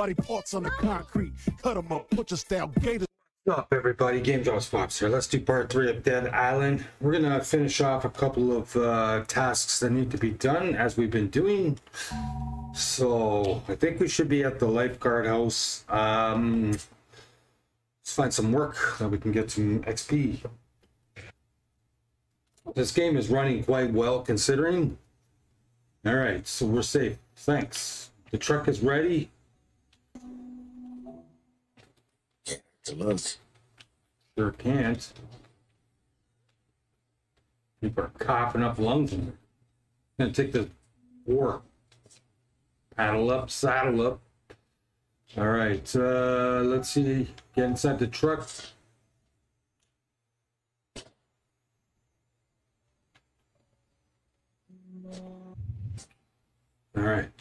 body parts on the concrete. Cut 'em up, your style gators. What's up, everybody? Game Drops Pops here. Let's do part three of Dead Island. We're gonna finish off a couple of uh, tasks that need to be done as we've been doing. So I think we should be at the lifeguard house. Um, let's find some work that we can get some XP. This game is running quite well considering. All right, so we're safe. Thanks. The truck is ready. Hello. Sure can't. People are coughing up lungs in there. Gonna take the oar. Paddle up, saddle up. All right, uh, let's see. Get inside the truck. All right.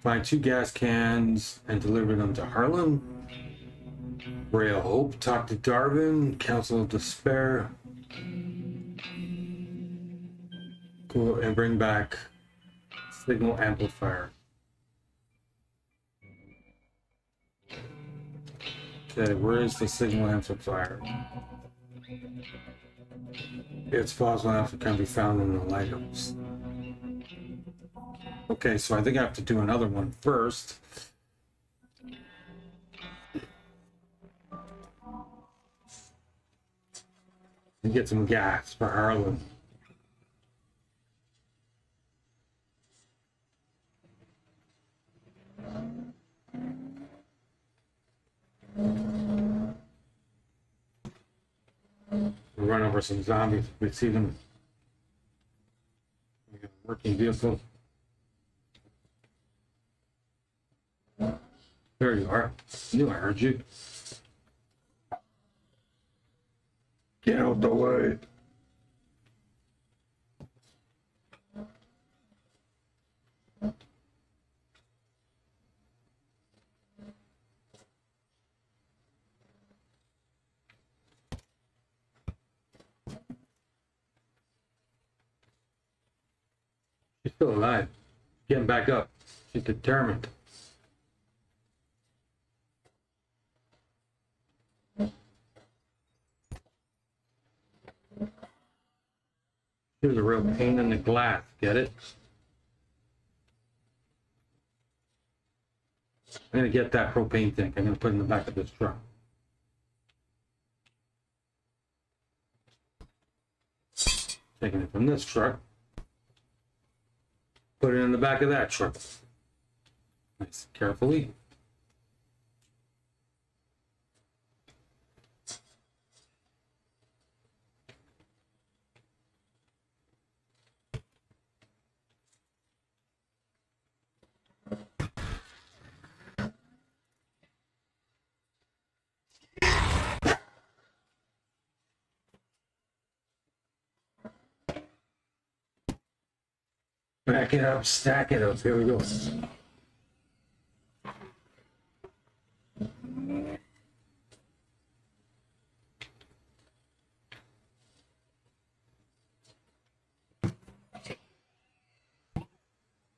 Find two gas cans and deliver them to Harlan. Ray of Hope, talk to Darwin, Council of Despair. Cool, and bring back signal amplifier. Okay, where is the signal amplifier? Its fossil amplifier can be found in the lighthouse. Okay, so I think I have to do another one first. And get some gas for Harlan. We run over some zombies. We see them. Working vehicle. There you are. Knew I heard you. Get out the way. She's still alive. Getting back up. She's determined. She was a real pain in the glass, get it? I'm gonna get that propane tank. I'm gonna put it in the back of this truck. Taking it from this truck. Put it in the back of that truck. Nice, carefully. Back it up, stack it up. Here we go.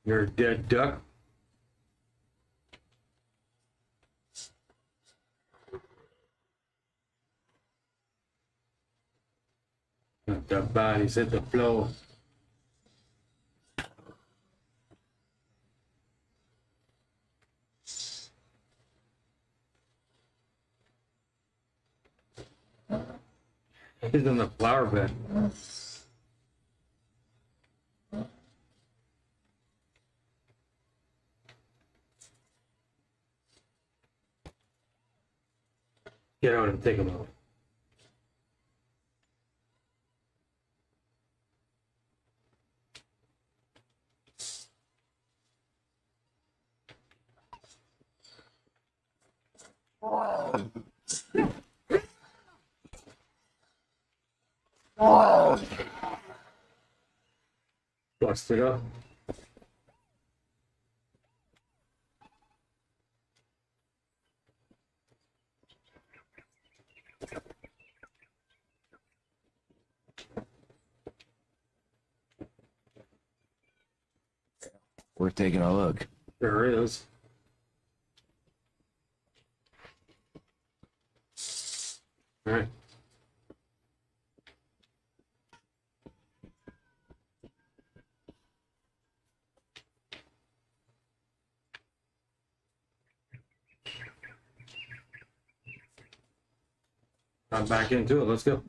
You're a dead duck. The bodies hit the floor. He's in the flower bed. Get out and take him out. Bust it up. Worth taking a look. There is. All right. I'm back into it. Let's go.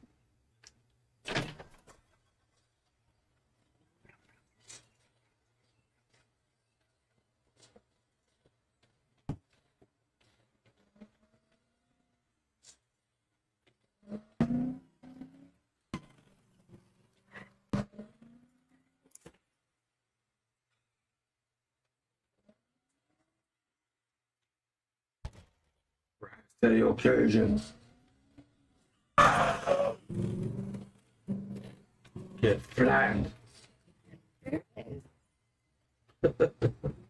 The occasion. Get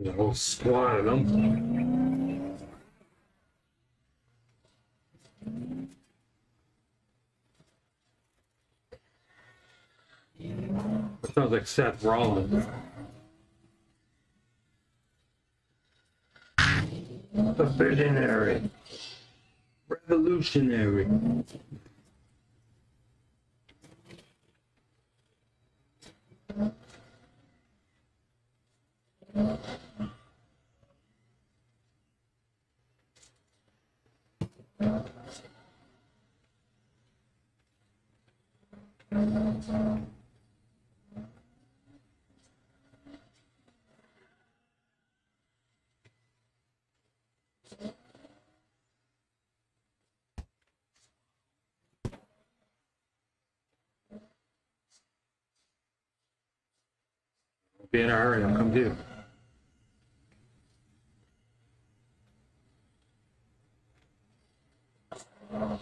flattened. The whole squad of them. That sounds like Seth Rollins. The visionary. Revolutionary. Be in a hurry, I'll come to you. Look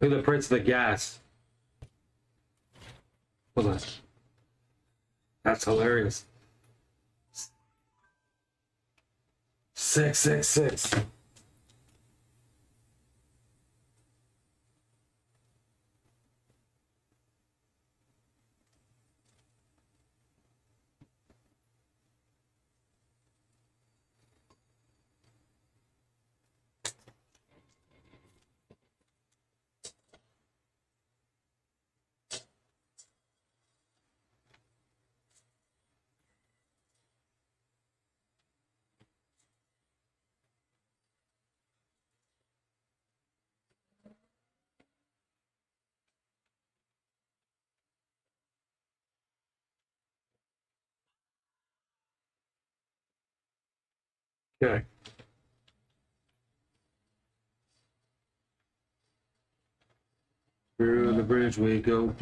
at the prints of the gas. Hold on. That's hilarious. Six, six, six. Okay. Through the bridge we go.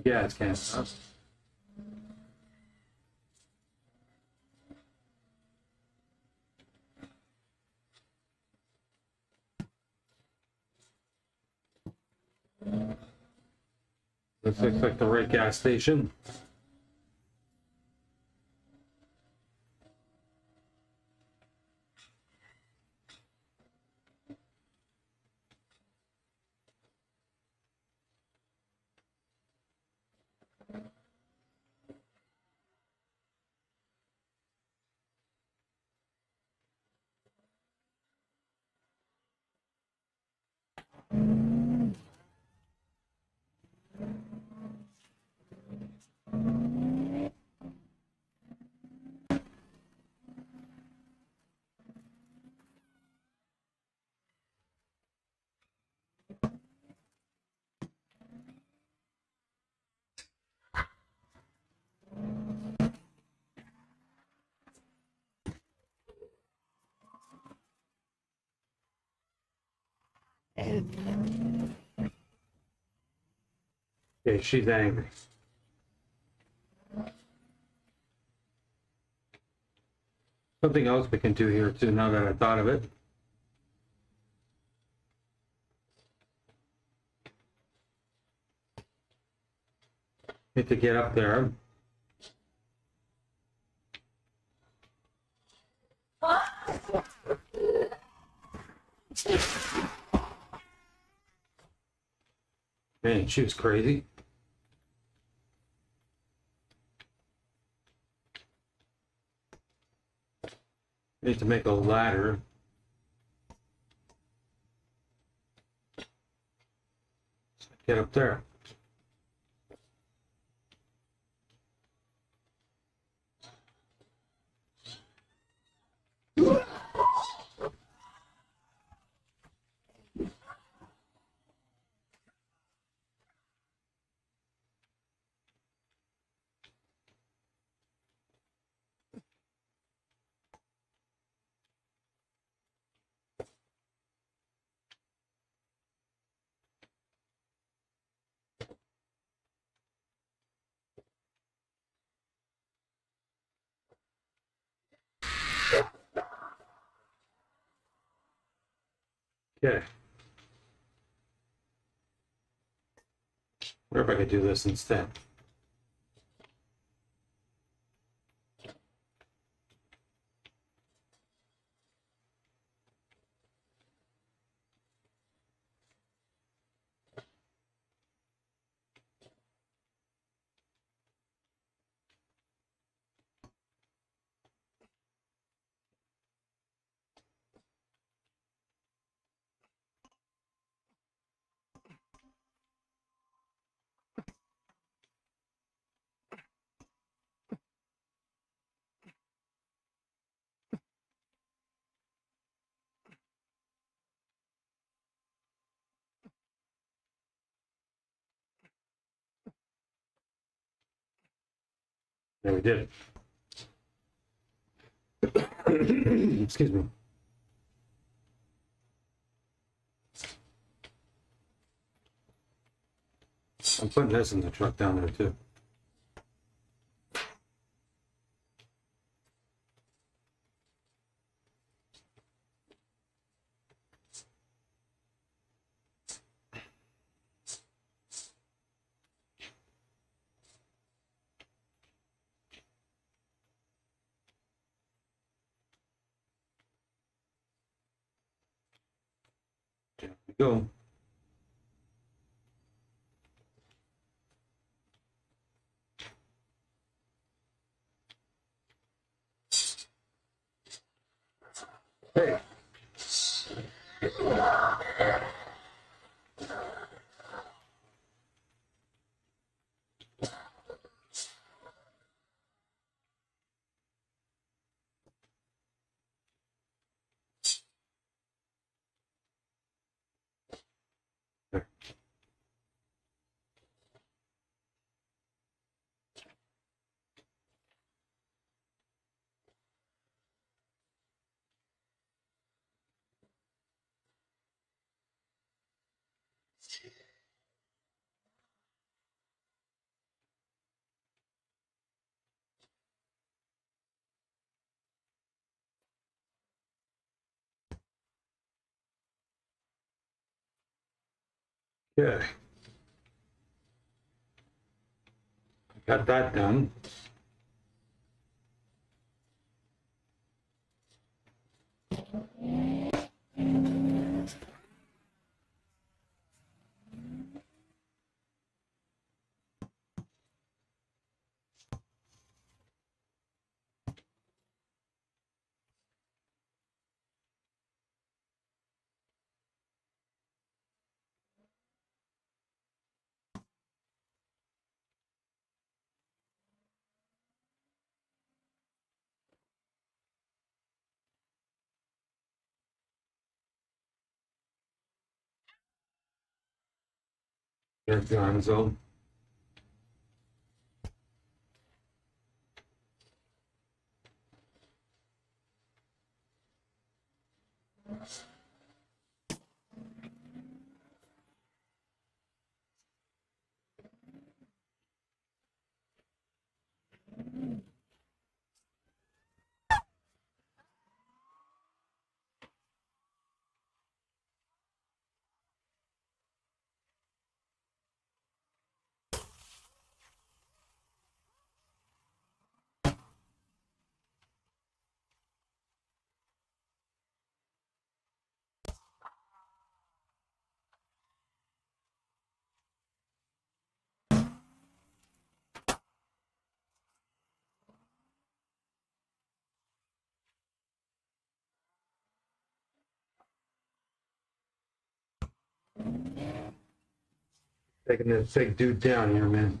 Gas cans. huh? This looks like the right gas station. Okay, she's angry. Something else we can do here too, now that I thought of it. Need to get up there. Man, she was crazy. Need to make a ladder. Get up there. Okay. Wonder if I could do this instead. Yeah, we did it. Excuse me. I'm putting this in the truck down there too. There Okay. Got that done. There's Taking this big dude down here, man.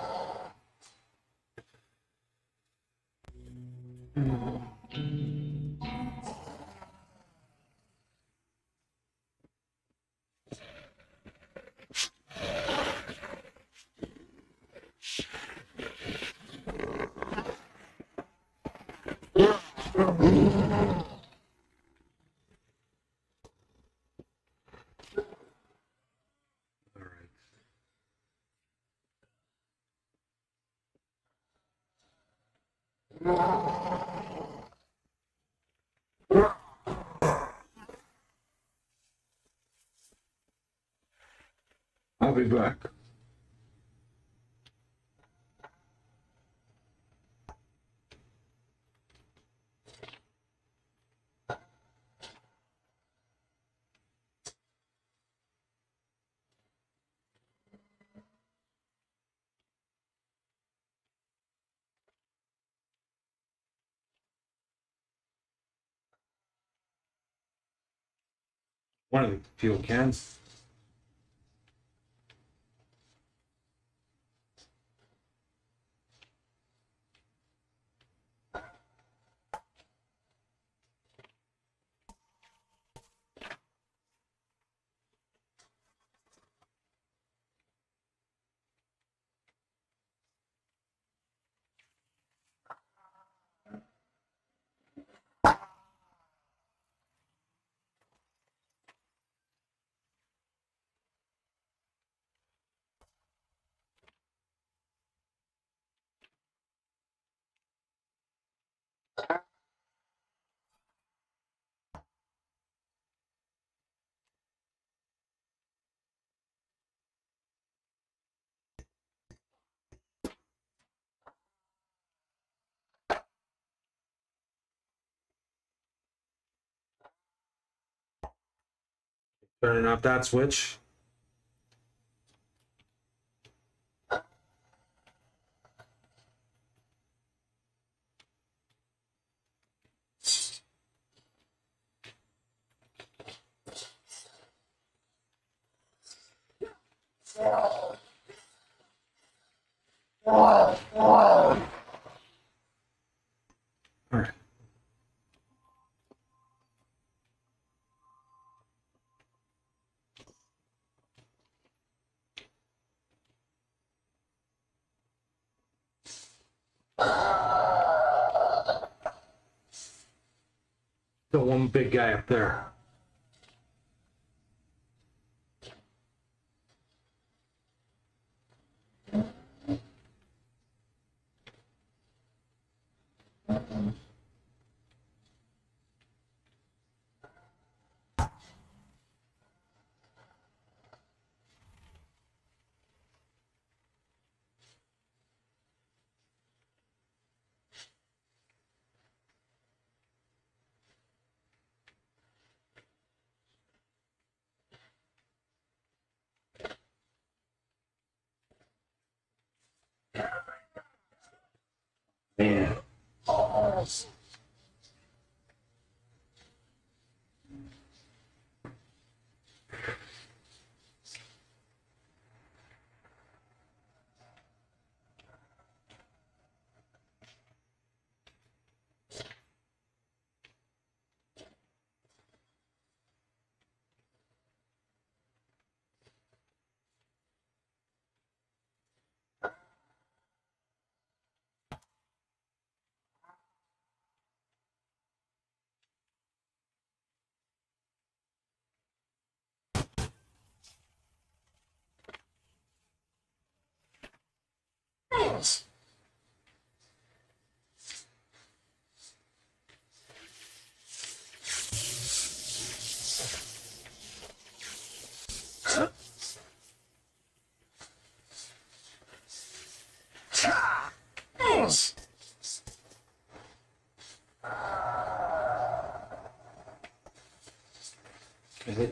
I'll be back. One of the fuel cans. Turning off that switch. All right. The one big guy up there. Man. To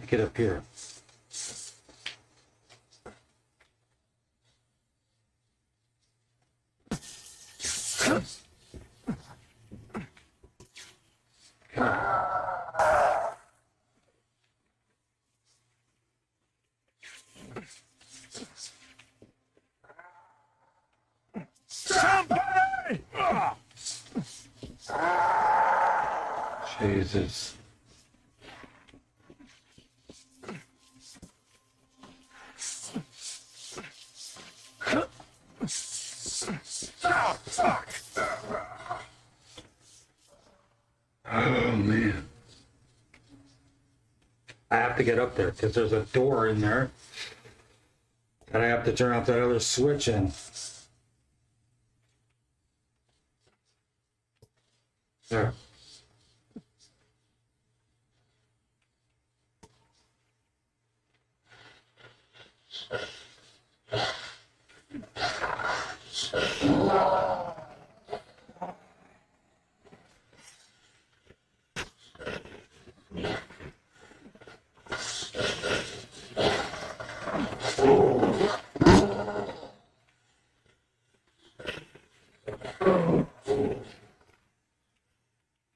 get up here. Oh man. I have to get up there because there's a door in there. And I have to turn off that other switch in. There.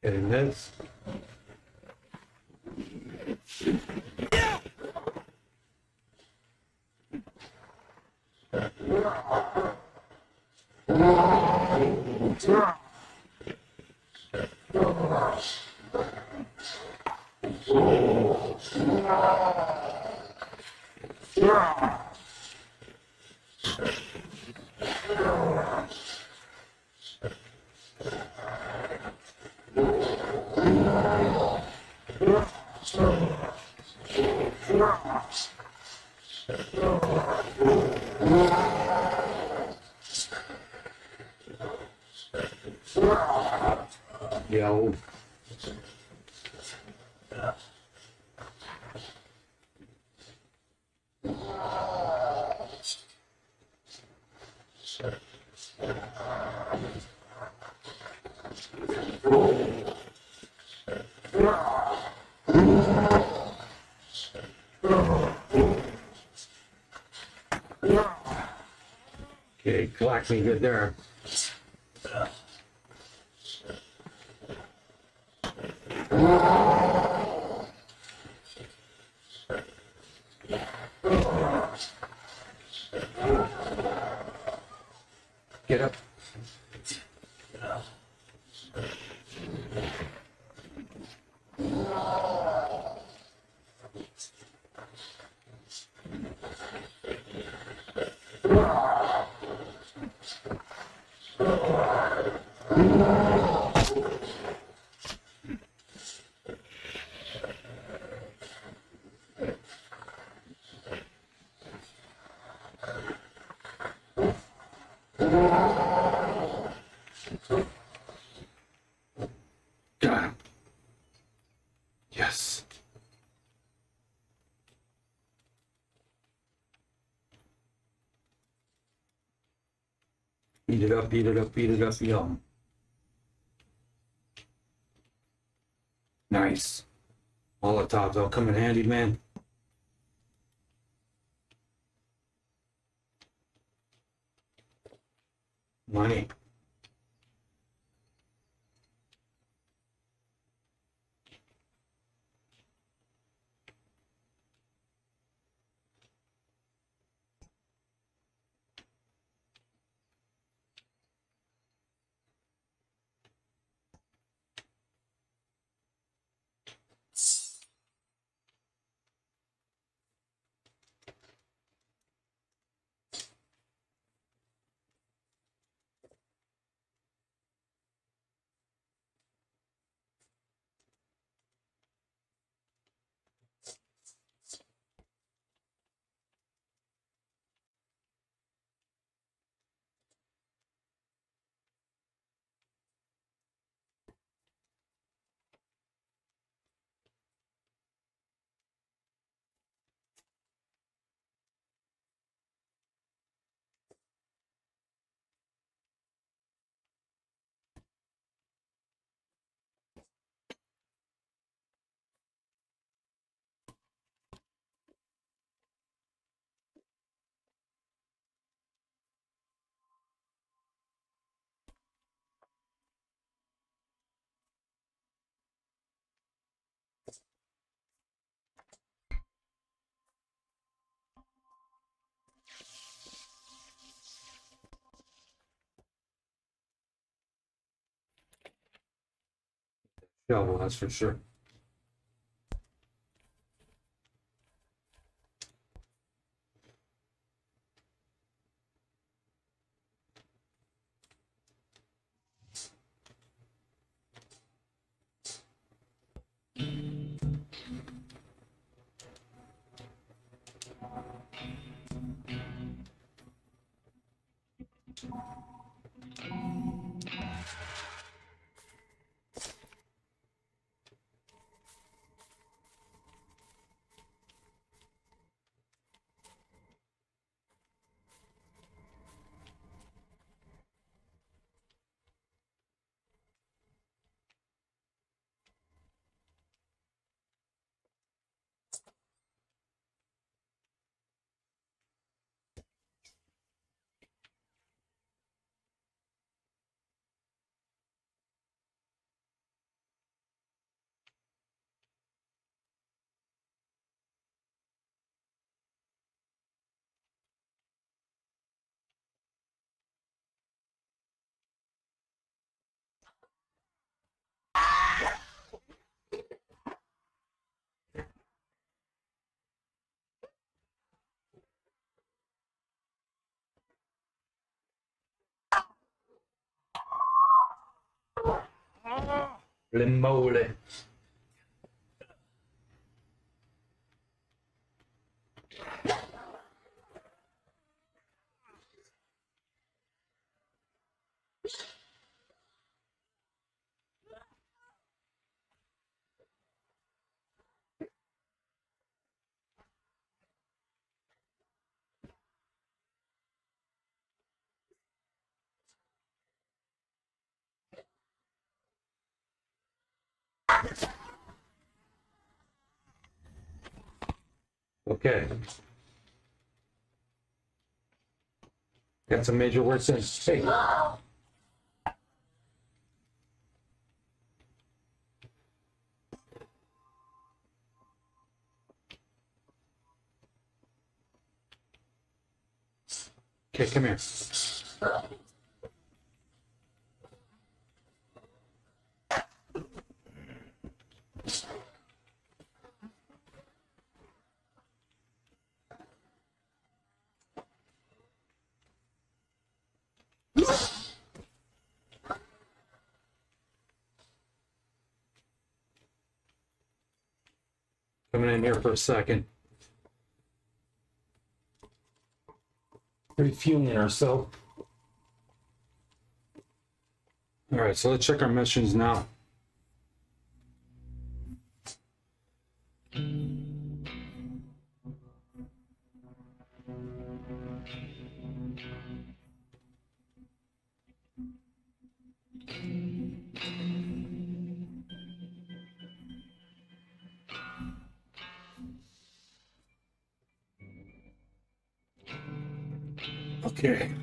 Getting this. Yo. Okay, me good there. Got him. Yes. Eat it up, beat it up, beat it up, yum. Nice. Molotovs, they'll come in handy, man. Shovel, that's for sure. Limole. Okay. Got some major words in. Hey. Okay, come here. Coming in here for a second. Refueling ourselves. All right, so let's check our missions now. Okay.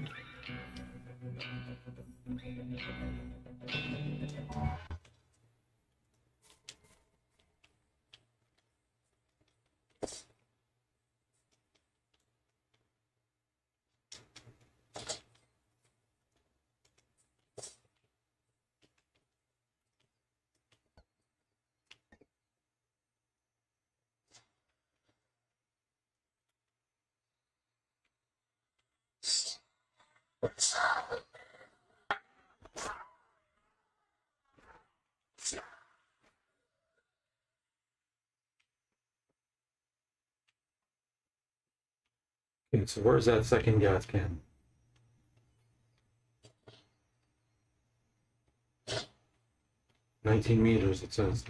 Okay, so where's that second gas can? Nineteen meters, it says.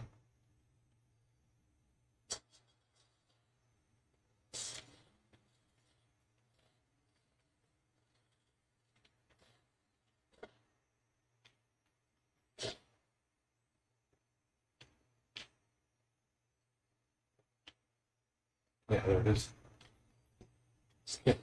Yeah, there it is. Yeah.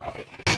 Okay.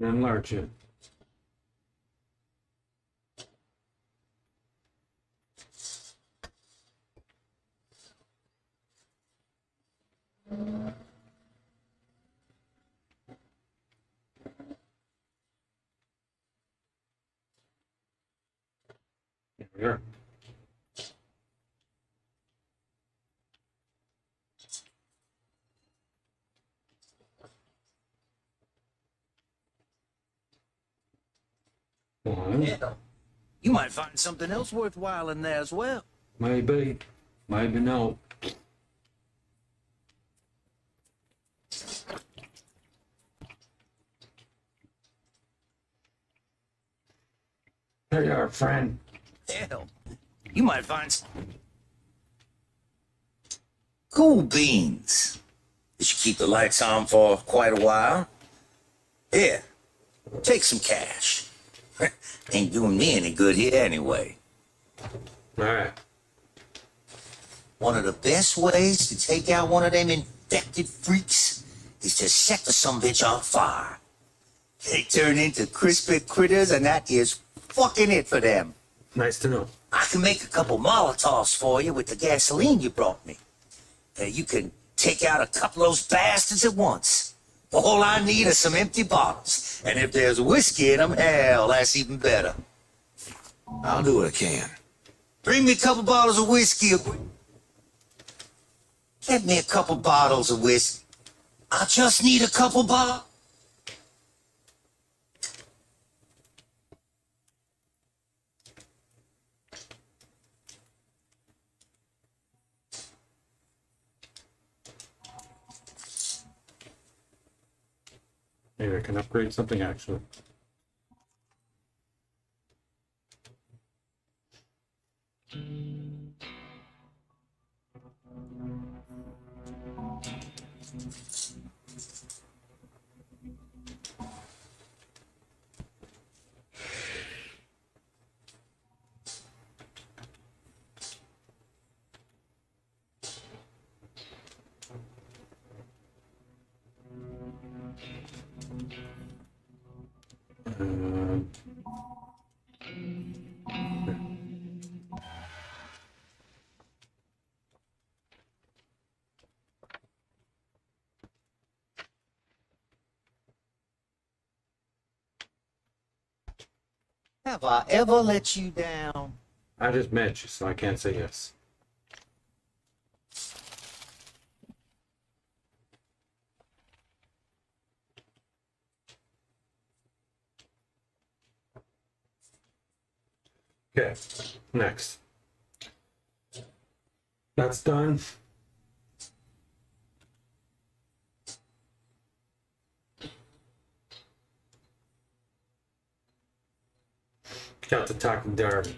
Enlarge it. There we are. One, Yeah. You might find something else worthwhile in there as well. maybe, maybe no. There you are, friend. Hell, you might find. s- Cool beans. You should keep the lights on for quite a while. Here, take some cash. Ain't doing me any good here anyway. All right. One of the best ways to take out one of them infected freaks is to set the some bitch on fire. They turn into crispy critters, and that is fucking it for them. Nice to know. I can make a couple Molotovs for you with the gasoline you brought me. Uh, you can take out a couple of those bastards at once. All I need is some empty bottles, and if there's whiskey in them, hell, that's even better. I'll do what I can. Bring me a couple bottles of whiskey. Get me a couple bottles of whiskey. I just need a couple bottles. Maybe I can upgrade something actually. Um, Have I ever let you down? I just met you, so I can't say yes. Okay, next. That's done. Got the talking derby.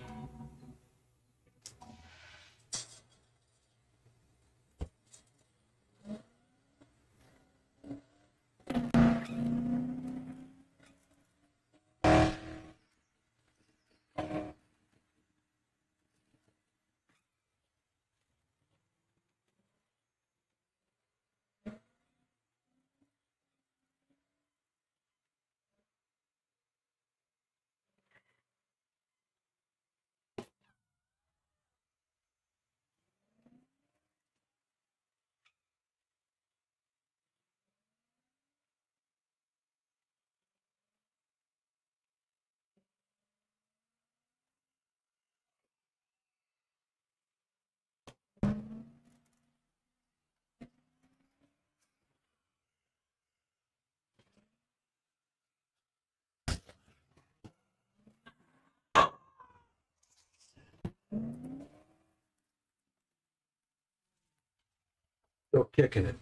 Still kicking it.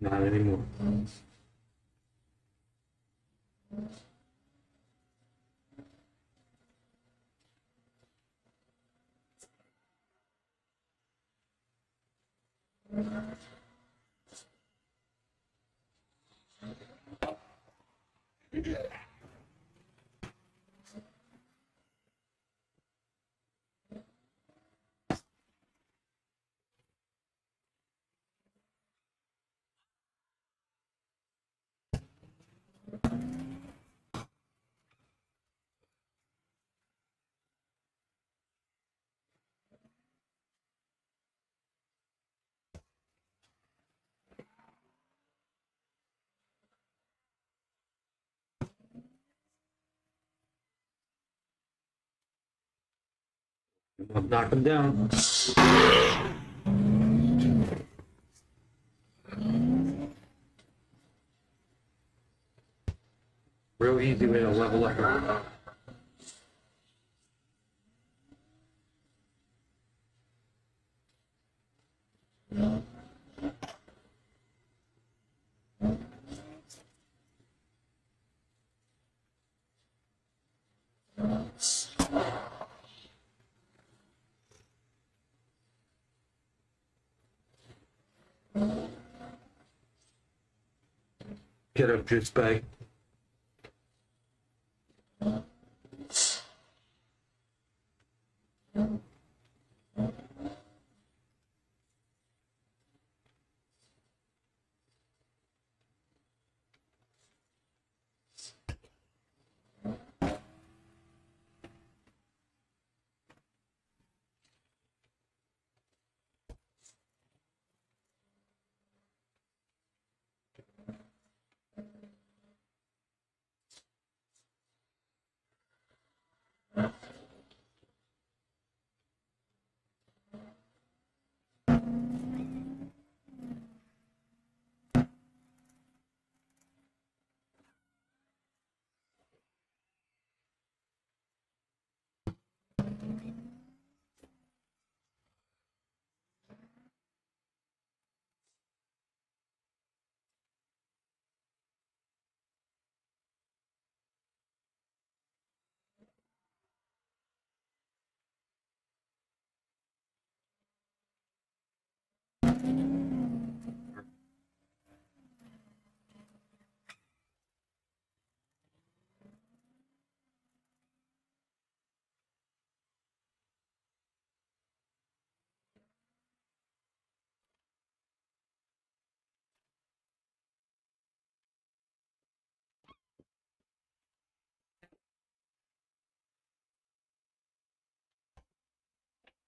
Not anymore. Knock him down. Real easy way to level up. Get him,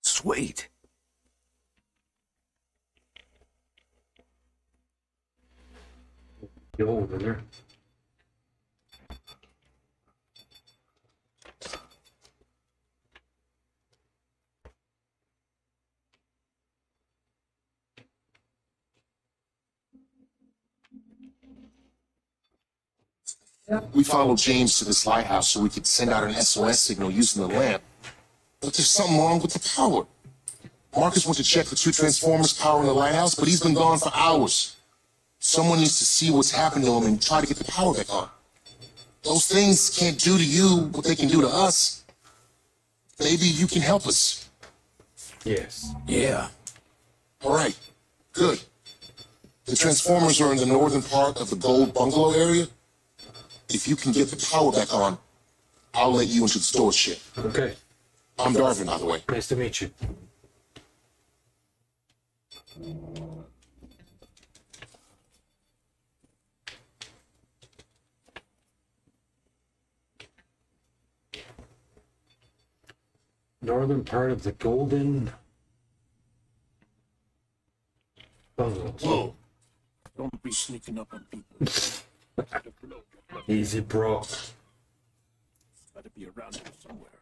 Sweet. Go over there. We followed James to this lighthouse so we could send out an SOS signal using the lamp. But there's something wrong with the power. Marcus went to check the two transformers powering the lighthouse, but he's been gone for hours. Someone needs to see what's happened to him and try to get the power back on. Those things can't do to you what they can do to us. Maybe you can help us. Yes. Yeah. All right, good. The transformers are in the northern part of the gold bungalow area. If you can get the power back on, I'll let you into the storage shed. Okay. I'm Darwin, by the way. Nice to meet you. Northern part of the Golden. Whoa. Don't be sneaking up on people. Easy, bro. Gotta be around here somewhere.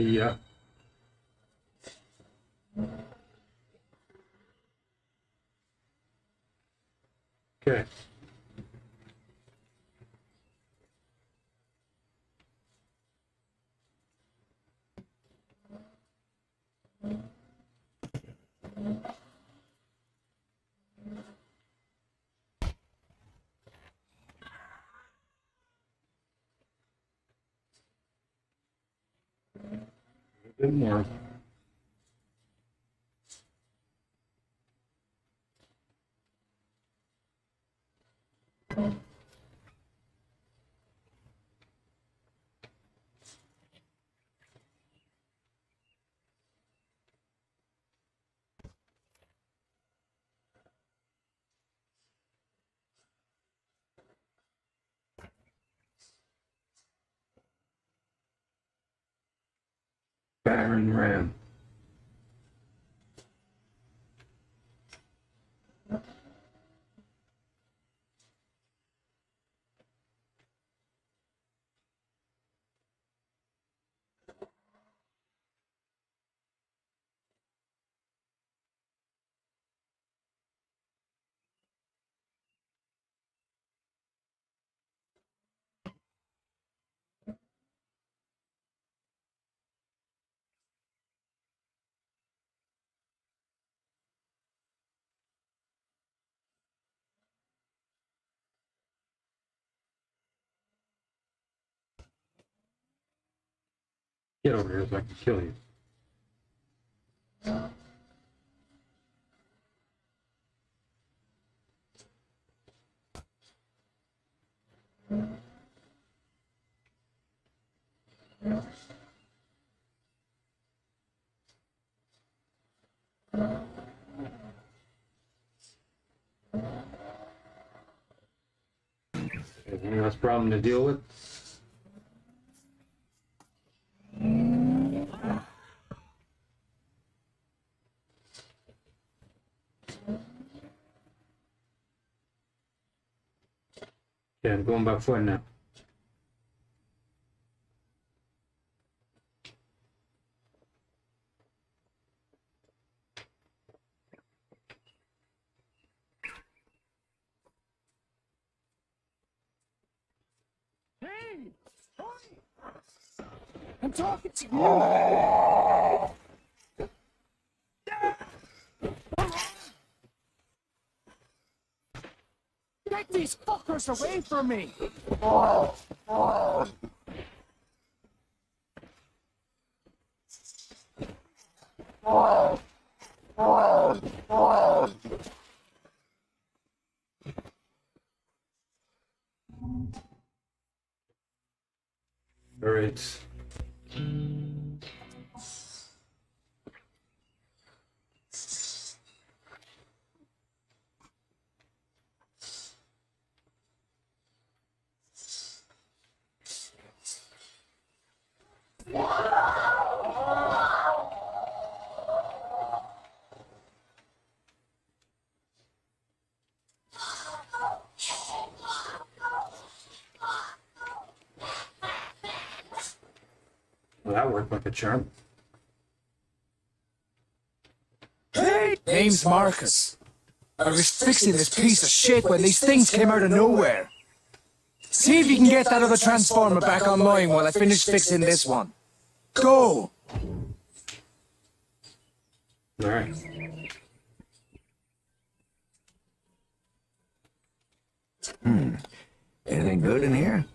Yeah. Okay. A bit more. Baron Get over here so I can kill you. Any less problem to deal with? Yeah, I'm going by I'm talking to you. Get these fuckers away from me! All right. Charm. Name's Marcus. I was fixing this piece of shit when these things came out of nowhere. See if you can get that other transformer back online while I finish fixing this one. Go! All right. Anything good in here?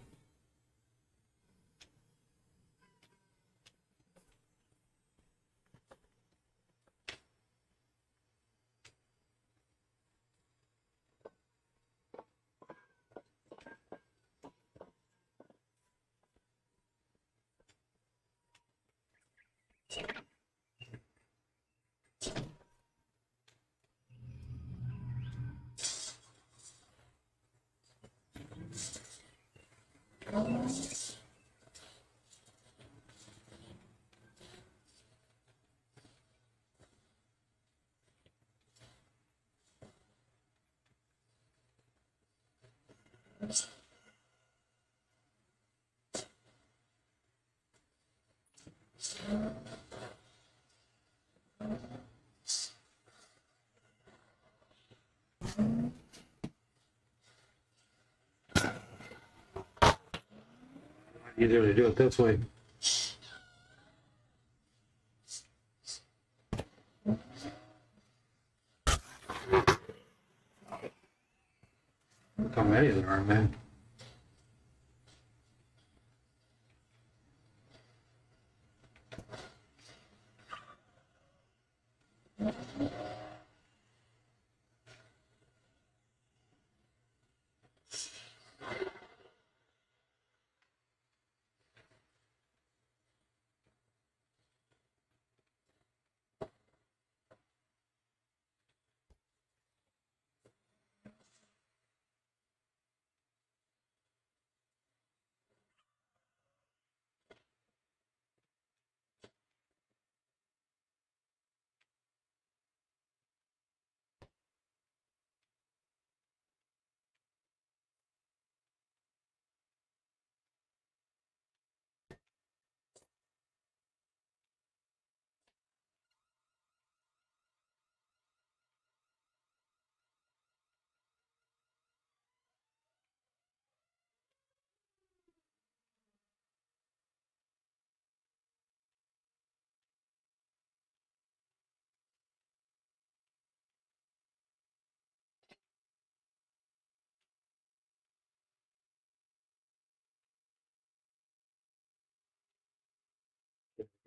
Easier to do it this way.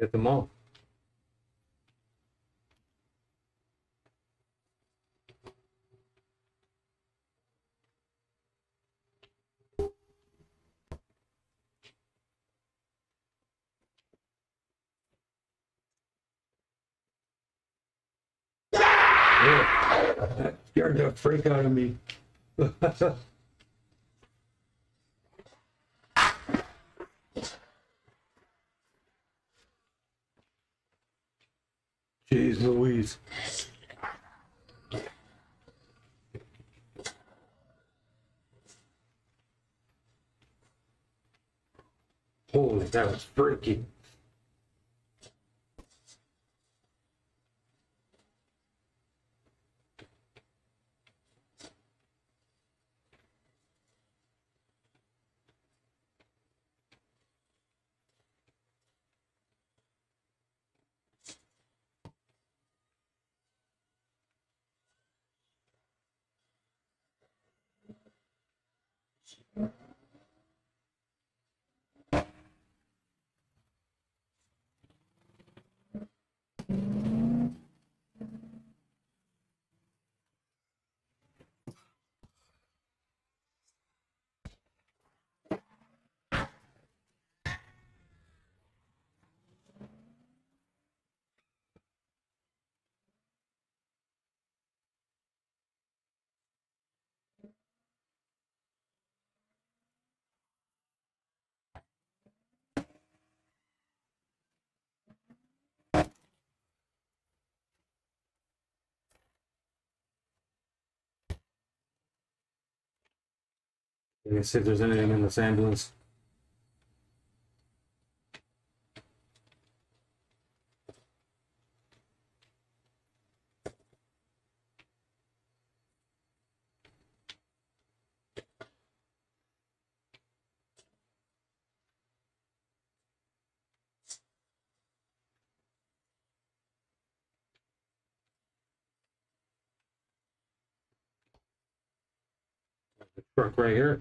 Get them all. Yeah. That scared the freak out of me. Jeez Louise. Holy, that was freaky. Let me see if there's anything in this ambulance. Right here.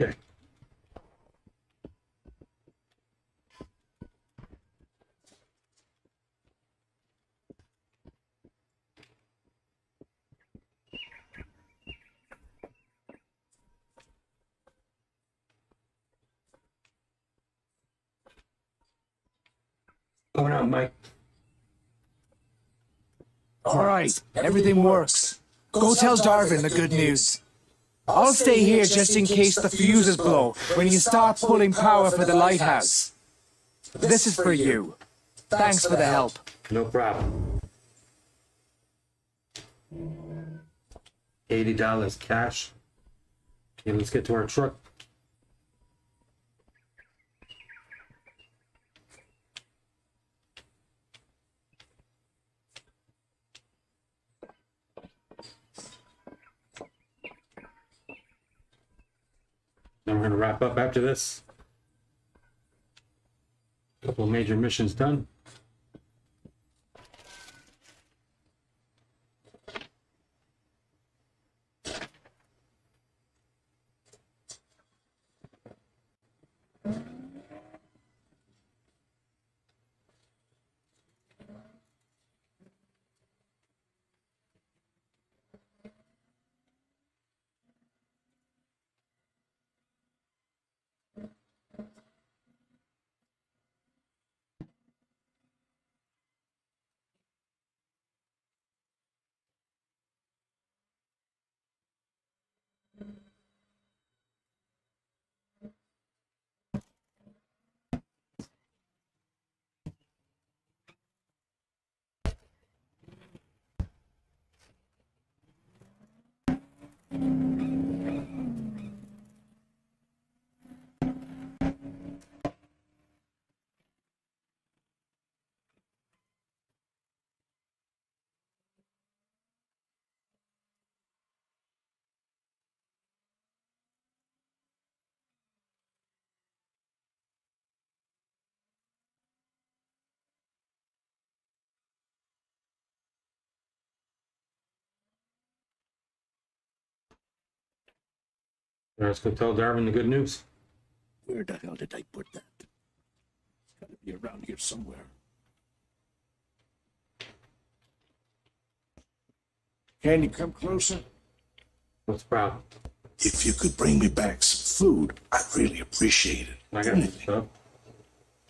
Okay. Going out, Mike. All right, everything works. Go tell Darwin the good news. I'll stay here just in case the fuses blow when you start pulling power for the lighthouse. This is for you. Thanks for the help. No problem. Eighty dollars cash. Okay, let's get to our truck. Then we're gonna wrap up after this. Couple of major missions done. Right, let's go tell Darwin the good news. Where the hell did I put that? It's gotta be around here somewhere. Can you come closer? What's the problem? If you could bring me back some food, I'd really appreciate it. I got stuff.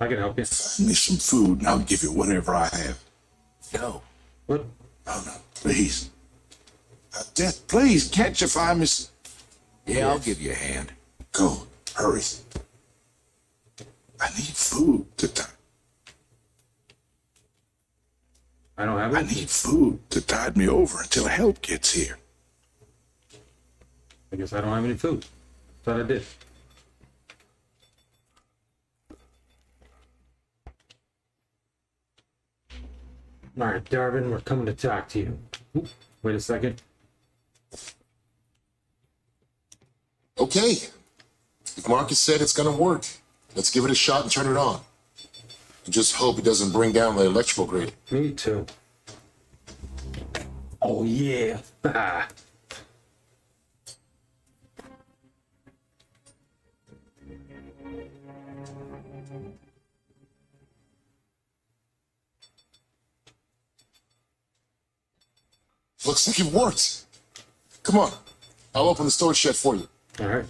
I can help you. Find me some food and I'll give you whatever I have. No, What? no, no, please. Uh, Death, please, can't you find me s Yeah, I'll give you a hand. Go, hurry. I need food to I don't have I need food to tide me over until help gets here. I guess I don't have any food. Thought I did. All right, Darwin, we're coming to talk to you. Wait a second. Okay. If Marcus said it's gonna work, let's give it a shot and turn it on. And just hope it doesn't bring down the electrical grid. Me too. Oh yeah. Ah. Looks like it worked. Come on. I'll open the storage shed for you. All right.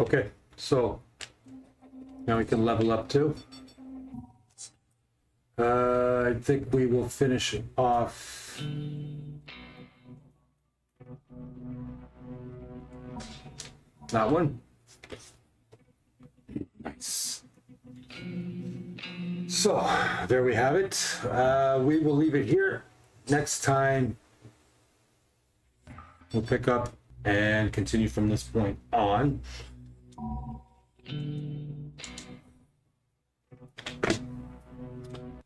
Okay, so now we can level up too. Uh, I think we will finish off. That one. Nice. So there we have it. Uh, we will leave it here. Next time, we'll pick up and continue from this point on.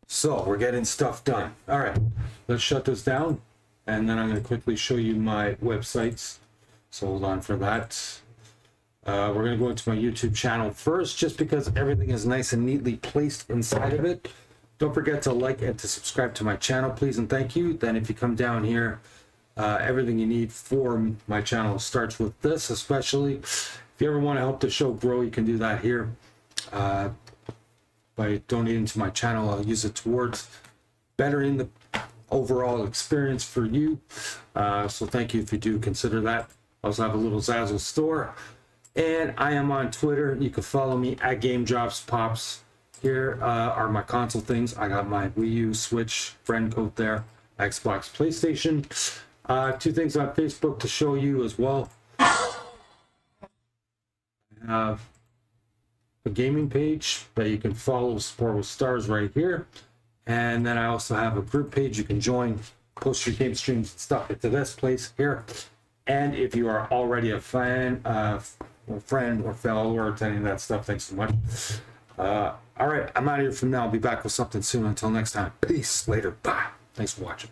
So we're getting stuff done. All right, let's shut this down, and then I'm going to quickly show you my websites. So hold on for that. Uh, we're going to go into my YouTube channel first, just because everything is nice and neatly placed inside of it. Don't forget to like and to subscribe to my channel, please and thank you. Then if you come down here, uh, everything you need for my channel starts with this, especially. You ever want to help the show grow, you can do that here. Uh, by donating to my channel, I'll use it towards bettering the overall experience for you. Uh, so thank you if you do consider that. I also have a little Zazzle store. And I am on Twitter. You can follow me at Game Drops Pops. Here uh, are my console things. I got my Wii U, Switch, friend code there, Xbox, PlayStation. Uh, two things on Facebook to show you as well. Have a gaming page that you can follow support with stars right here. And then i also have a group page you can join post your game streams and stuff into this place here. And if you are already a fan uh or friend or follower to any of that stuff thanks so much. Uh all right i'm out of here from now. I'll be back with something soon. Until next time peace later bye. Thanks for watching